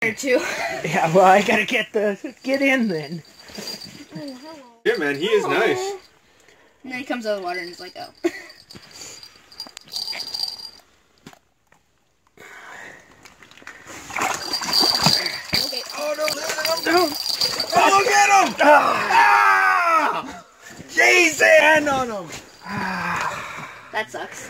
Too. Yeah, well, I gotta get the get in then. Yeah, man, he is nice. And then he comes out of the water and he's like, oh. okay. Oh no, I'm down. Oh, look at him! Oh, ah! Jesus! Hand on him. That sucks.